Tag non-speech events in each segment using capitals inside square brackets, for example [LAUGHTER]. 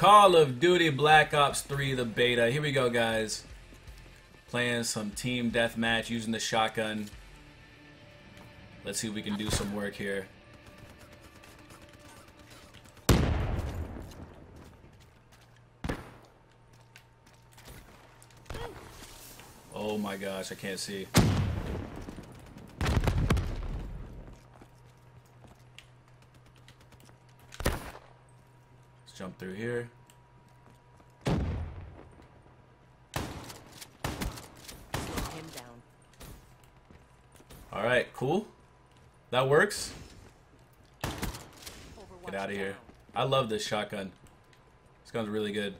Call of Duty Black Ops 3, the beta. Here we go, guys. Playing some team deathmatch using the shotgun. Let's see if we can do some work here. Oh my gosh, I can't see. Jump through here. Slow him down. Alright, cool. That works. Get out of here. I love this shotgun. This gun's really good.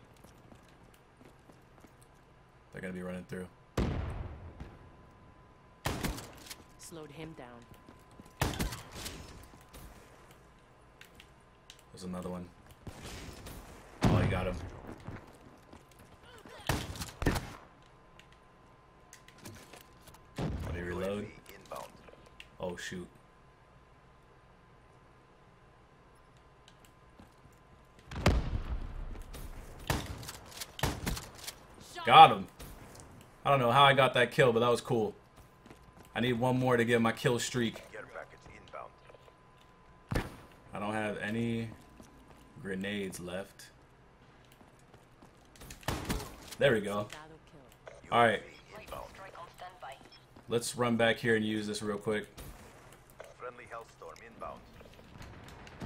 They're gonna be running through. Slowed him down. There's another one. Got him. Let me reload. Oh, shoot. Got him. I don't know how I got that kill, but that was cool. I need one more to get my kill streak. Care package inbound. I don't have any grenades left. There we go. Alright, let's run back here and use this real quick. Friendly Hellstorm inbound.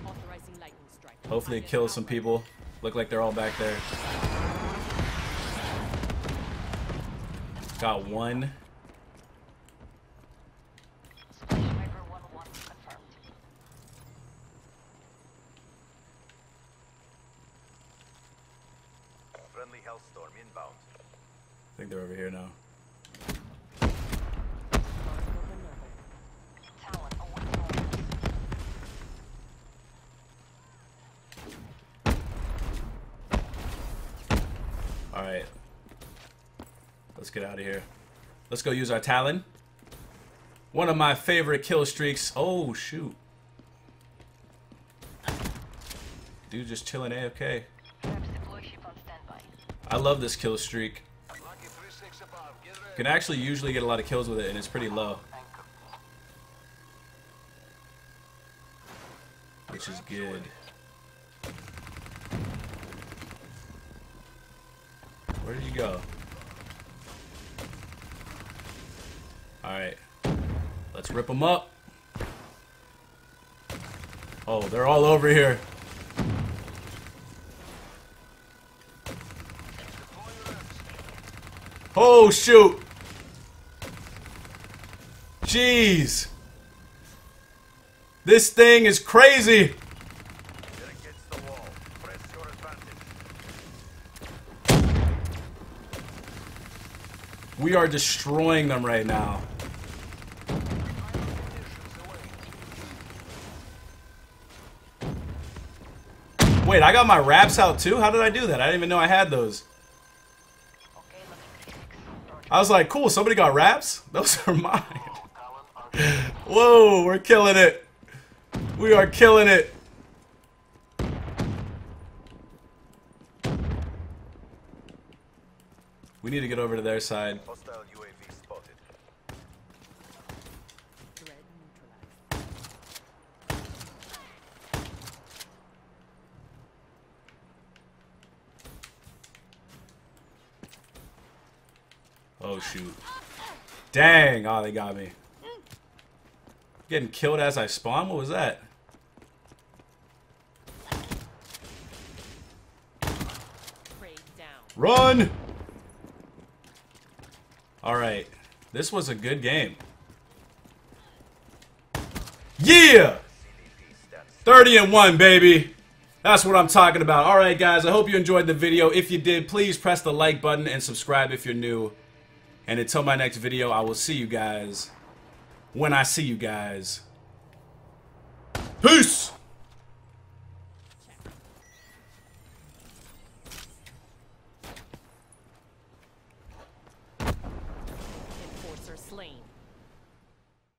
Authorizing lightning strike. Hopefully it kills some people. Look like they're all back there. Got one. Friendly Hellstorm inbound. I think they're over here now. Alright. Let's get out of here. Let's go use our Talon. One of my favorite kill streaks. Oh, shoot. Dude just chilling AFK. I love this kill streak. Lucky 3-6 above. Get You ready. can actually usually get a lot of kills with it, and it's pretty low. Which is good. Where did you go? Alright. Let's rip them up. Oh, they're all over here. Oh, shoot. Jeez. This thing is crazy. We are destroying them right now. Wait, I got my wraps out too? How did I do that? I didn't even know I had those. I was like, cool, somebody got wraps? Those [LAUGHS] are mine. Whoa, we're killing it. We are killing it. We need to get over to their side. Oh shoot. Dang! Oh, they got me. Getting killed as I spawn? What was that? Run! Alright. This was a good game. Yeah! 30 and 1, baby! That's what I'm talking about. Alright, guys, I hope you enjoyed the video. If you did, please press the like button and subscribe if you're new. And until my next video, I will see you guys when I see you guys. Peace!